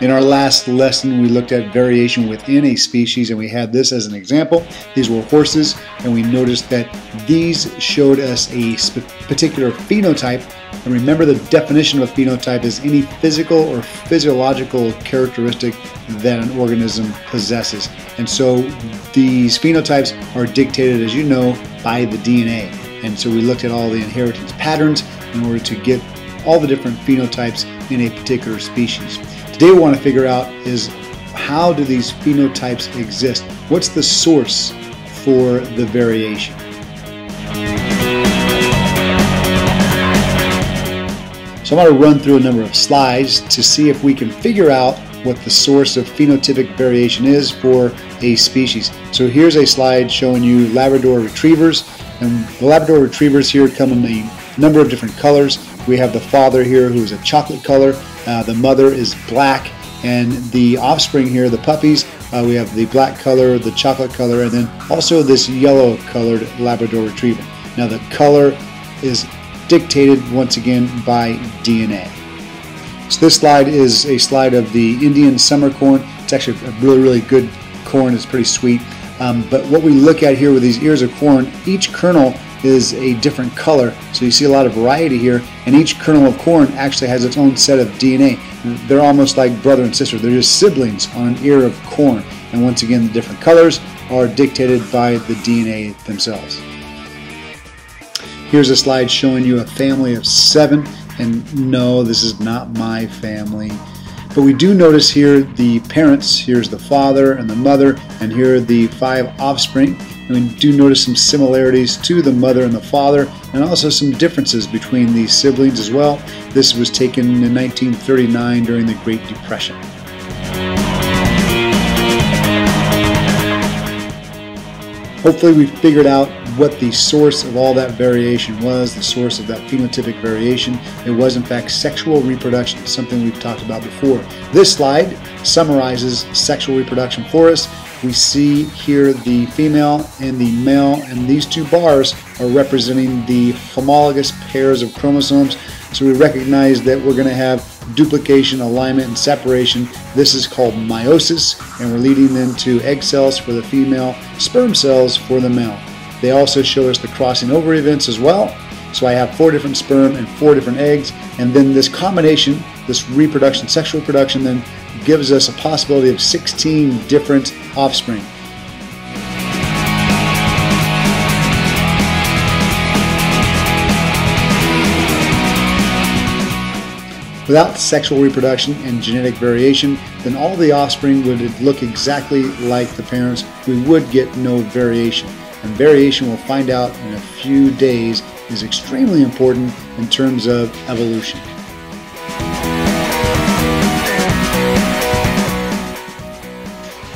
In our last lesson, we looked at variation within a species, and we had this as an example. These were horses, and we noticed that these showed us a particular phenotype. And remember, the definition of a phenotype is any physical or physiological characteristic that an organism possesses. And so these phenotypes are dictated, as you know, by the DNA. And so we looked at all the inheritance patterns in order to get all the different phenotypes in a particular species. Today we want to figure out is how do these phenotypes exist? What's the source for the variation? So I'm going to run through a number of slides to see if we can figure out what the source of phenotypic variation is for a species. So here's a slide showing you Labrador retrievers and the Labrador retrievers here come in a number of different colors. We have the father here who is a chocolate color. Uh, the mother is black, and the offspring here, the puppies, uh, we have the black color, the chocolate color, and then also this yellow colored Labrador Retriever. Now the color is dictated once again by DNA. So this slide is a slide of the Indian summer corn. It's actually a really, really good corn. It's pretty sweet. Um, but what we look at here with these ears of corn, each kernel is a different color. So you see a lot of variety here, and each kernel of corn actually has its own set of DNA. They're almost like brother and sister. They're just siblings on an ear of corn. And once again, the different colors are dictated by the DNA themselves. Here's a slide showing you a family of seven, and no, this is not my family. But we do notice here the parents. Here's the father and the mother, and here are the five offspring. And we do notice some similarities to the mother and the father, and also some differences between these siblings as well. This was taken in 1939 during the Great Depression. Hopefully we've figured out what the source of all that variation was, the source of that phenotypic variation. It was in fact sexual reproduction, something we've talked about before. This slide summarizes sexual reproduction for us. We see here the female and the male, and these two bars are representing the homologous pairs of chromosomes. So we recognize that we're going to have duplication, alignment, and separation. This is called meiosis, and we're leading them to egg cells for the female, sperm cells for the male. They also show us the crossing over events as well. So I have four different sperm and four different eggs, and then this combination, this reproduction, sexual reproduction, then gives us a possibility of 16 different offspring. Without sexual reproduction and genetic variation, then all the offspring would look exactly like the parents. We would get no variation. And variation, we'll find out in a few days, is extremely important in terms of evolution.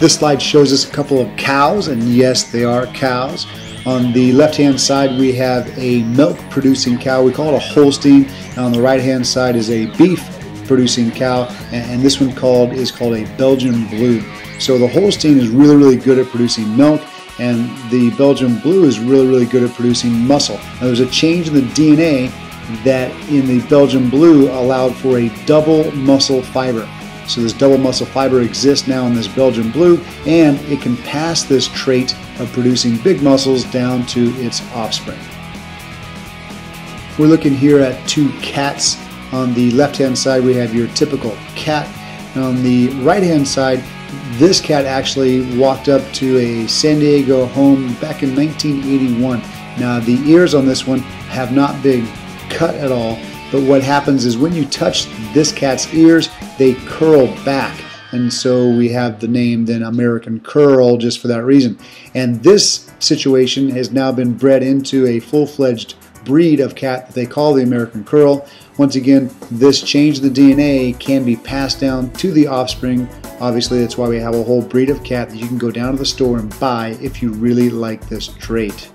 This slide shows us a couple of cows, and yes, they are cows. On the left-hand side, we have a milk-producing cow. We call it a Holstein. And on the right-hand side is a beef-producing cow, and this one called is called a Belgian Blue. So the Holstein is really, really good at producing milk, and the Belgian Blue is really, really good at producing muscle. Now, there's a change in the DNA that in the Belgian Blue allowed for a double muscle fiber. So this double muscle fiber exists now in this Belgian Blue, and it can pass this trait of producing big muscles down to its offspring. We're looking here at two cats. On the left-hand side, we have your typical cat. And on the right-hand side, this cat actually walked up to a San Diego home back in 1981. Now, the ears on this one have not been cut at all, but what happens is when you touch this cat's ears, they curl back. And so we have the name then American Curl just for that reason. And this situation has now been bred into a full-fledged breed of cat that they call the American Curl. Once again, this change in the DNA can be passed down to the offspring. Obviously, that's why we have a whole breed of cat that you can go down to the store and buy if you really like this trait.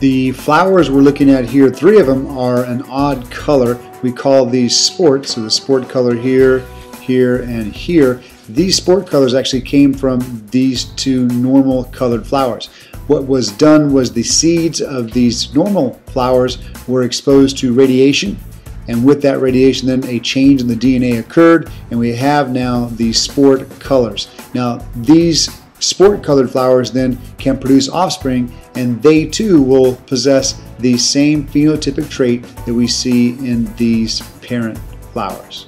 The flowers we're looking at here, three of them are an odd color. We call these sport, so the sport color here, here, and here. These sport colors actually came from these two normal colored flowers. What was done was the seeds of these normal flowers were exposed to radiation and with that radiation then a change in the DNA occurred and we have now the sport colors. Now these sport colored flowers then can produce offspring and they too will possess the same phenotypic trait that we see in these parent flowers.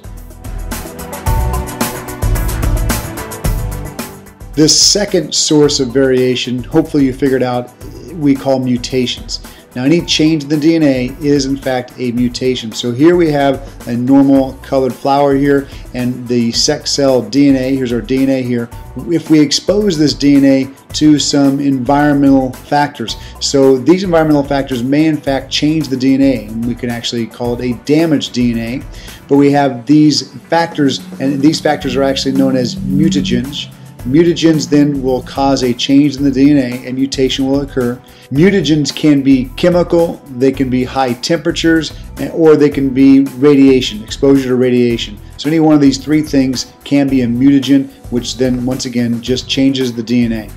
This second source of variation, hopefully you figured out, we call mutations. Now any change in the DNA is in fact a mutation. So here we have a normal colored flower here and the sex cell DNA, here's our DNA here. If we expose this DNA to some environmental factors, so these environmental factors may in fact change the DNA and we can actually call it a damaged DNA. But we have these factors and these factors are actually known as mutagens Mutagens then will cause a change in the DNA, a mutation will occur. Mutagens can be chemical, they can be high temperatures, or they can be radiation, exposure to radiation. So any one of these three things can be a mutagen, which then once again just changes the DNA.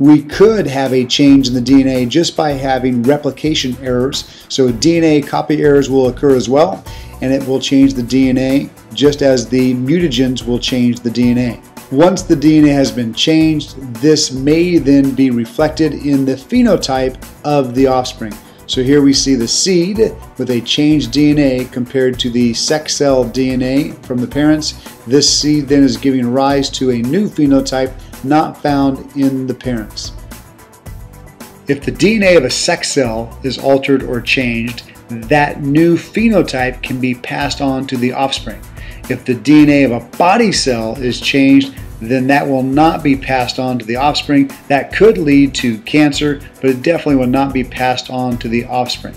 We could have a change in the DNA just by having replication errors. So DNA copy errors will occur as well, and it will change the DNA just as the mutagens will change the DNA. Once the DNA has been changed, this may then be reflected in the phenotype of the offspring. So here we see the seed with a changed DNA compared to the sex cell DNA from the parents. This seed then is giving rise to a new phenotype not found in the parents. If the DNA of a sex cell is altered or changed, that new phenotype can be passed on to the offspring. If the DNA of a body cell is changed, then that will not be passed on to the offspring. That could lead to cancer, but it definitely will not be passed on to the offspring.